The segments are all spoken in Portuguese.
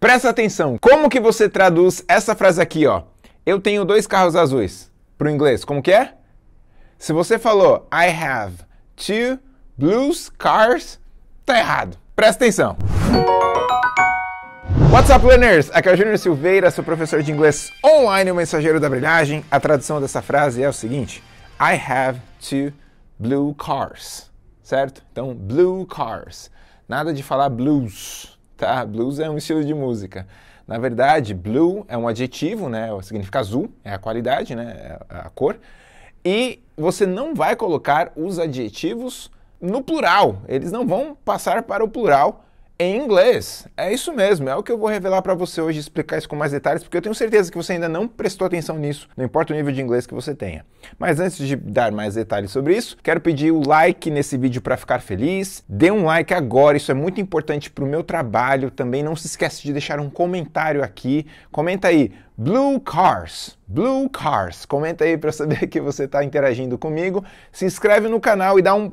Presta atenção, como que você traduz essa frase aqui, ó? Eu tenho dois carros azuis. Para o inglês, como que é? Se você falou I have two blue cars, tá errado. Presta atenção. What's up, learners? Aqui é o Júnior Silveira, sou professor de inglês online, o mensageiro da brilhagem. A tradução dessa frase é o seguinte: I have two blue cars, certo? Então, blue cars. Nada de falar blues, tá? Blues é um estilo de música. Na verdade, blue é um adjetivo, né? Significa azul, é a qualidade, né? É a cor. E você não vai colocar os adjetivos no plural. Eles não vão passar para o plural em inglês. É isso mesmo, é o que eu vou revelar para você hoje, explicar isso com mais detalhes, porque eu tenho certeza que você ainda não prestou atenção nisso, não importa o nível de inglês que você tenha. Mas antes de dar mais detalhes sobre isso, quero pedir o like nesse vídeo para ficar feliz. Dê um like agora, isso é muito importante para o meu trabalho. Também não se esqueça de deixar um comentário aqui. Comenta aí, Blue Cars, Blue Cars. Comenta aí para saber que você está interagindo comigo. Se inscreve no canal e dá um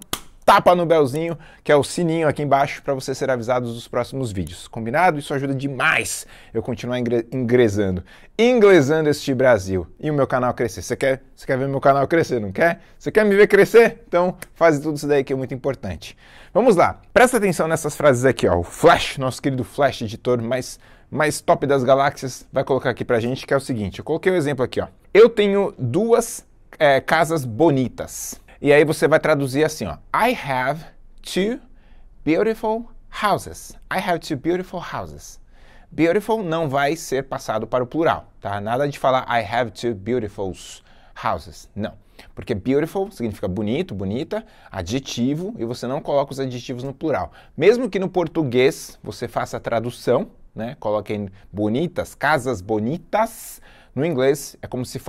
tapa no belzinho, que é o sininho aqui embaixo, para você ser avisado dos próximos vídeos. Combinado? Isso ajuda demais eu continuar ingressando, inglesando este Brasil e o meu canal crescer. Você quer, você quer ver meu canal crescer, não quer? Você quer me ver crescer? Então faz tudo isso daí que é muito importante. Vamos lá, presta atenção nessas frases aqui, ó. O Flash, nosso querido Flash editor mais, mais top das galáxias, vai colocar aqui pra gente, que é o seguinte. Eu coloquei o um exemplo aqui, ó. Eu tenho duas é, casas bonitas. E aí você vai traduzir assim, ó. I have two beautiful houses. I have two beautiful houses. Beautiful não vai ser passado para o plural, tá? Nada de falar I have two beautiful houses. Não. Porque beautiful significa bonito, bonita, adjetivo, e você não coloca os adjetivos no plural. Mesmo que no português você faça a tradução, né? Coloquem bonitas, casas bonitas. No inglês é como se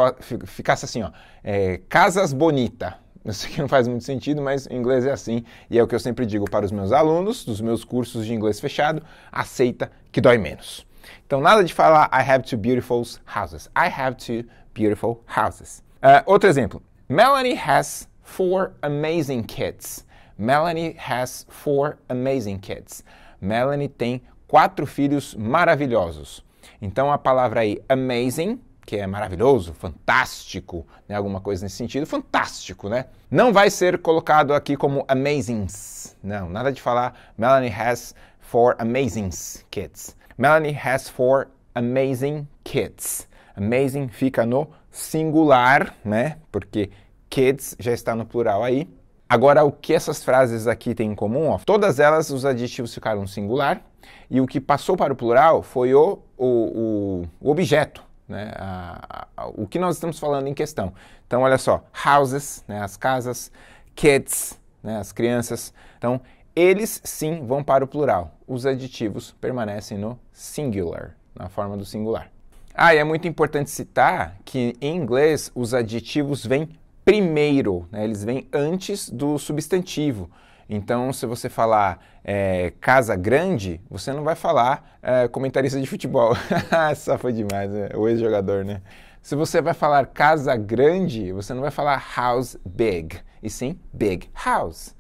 ficasse assim, ó. É, casas bonita, isso aqui não faz muito sentido, mas em inglês é assim, e é o que eu sempre digo para os meus alunos dos meus cursos de inglês fechado: aceita que dói menos. Então, nada de falar I have two beautiful houses. I have two beautiful houses. Uh, outro exemplo. Melanie has four amazing kids. Melanie has four amazing kids. Melanie tem quatro filhos maravilhosos. Então, a palavra aí amazing que é maravilhoso, fantástico, né? alguma coisa nesse sentido, fantástico, né? Não vai ser colocado aqui como amazings. Não, nada de falar Melanie has four amazing kids. Melanie has four amazing kids. Amazing fica no singular, né? Porque kids já está no plural aí. Agora, o que essas frases aqui têm em comum? Ó, todas elas, os adjetivos ficaram no singular e o que passou para o plural foi o, o, o, o objeto, né, a, a, o que nós estamos falando em questão. Então, olha só, houses, né, as casas, kids, né, as crianças. Então, eles sim vão para o plural. Os aditivos permanecem no singular, na forma do singular. Ah, e é muito importante citar que em inglês os adjetivos vêm primeiro, né, eles vêm antes do substantivo. Então, se você falar é, casa grande, você não vai falar é, comentarista de futebol. Essa foi demais, né? o ex-jogador, né? Se você vai falar casa grande, você não vai falar house big, e sim big house.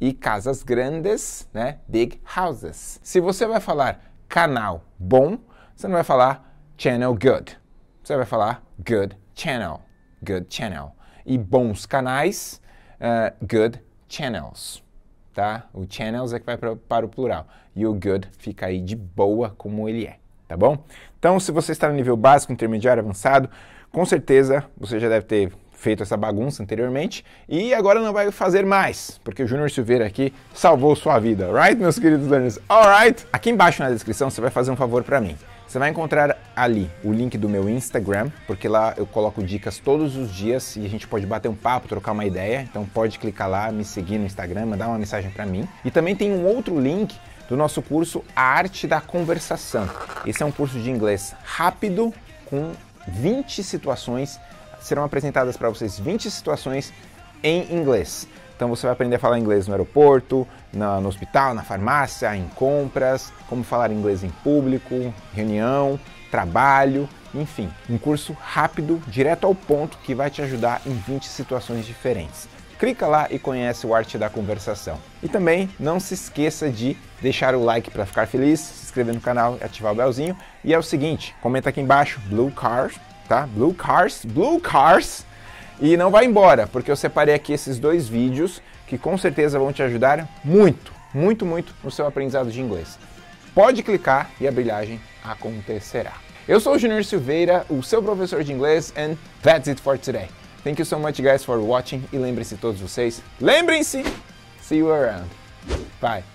E casas grandes, né? Big houses. Se você vai falar canal bom, você não vai falar channel good. Você vai falar good channel, good channel. E bons canais, uh, good channels tá? O channels é que vai pra, para o plural. E o good fica aí de boa como ele é, tá bom? Então, se você está no nível básico, intermediário, avançado, com certeza você já deve ter feito essa bagunça anteriormente e agora não vai fazer mais, porque o Júnior Silveira aqui salvou sua vida, right, meus queridos learners? Alright? Aqui embaixo na descrição você vai fazer um favor para mim. Você vai encontrar ali o link do meu Instagram, porque lá eu coloco dicas todos os dias e a gente pode bater um papo, trocar uma ideia. Então pode clicar lá, me seguir no Instagram, mandar uma mensagem para mim. E também tem um outro link do nosso curso A Arte da Conversação. Esse é um curso de inglês rápido com 20 situações. Serão apresentadas para vocês 20 situações em inglês. Então você vai aprender a falar inglês no aeroporto, na, no hospital, na farmácia, em compras, como falar inglês em público, reunião, trabalho, enfim, um curso rápido, direto ao ponto que vai te ajudar em 20 situações diferentes. clica lá e conhece o Arte da Conversação. E também não se esqueça de deixar o like para ficar feliz, se inscrever no canal e ativar o belzinho. E é o seguinte, comenta aqui embaixo, Blue Cars, tá? Blue Cars, Blue Cars. E não vai embora, porque eu separei aqui esses dois vídeos que com certeza vão te ajudar muito, muito, muito no seu aprendizado de inglês. Pode clicar e a brilhagem acontecerá. Eu sou o Junior Silveira, o seu professor de inglês, and that's it for today. Thank you so much guys for watching e lembrem-se todos vocês, lembrem-se, see you around. Bye.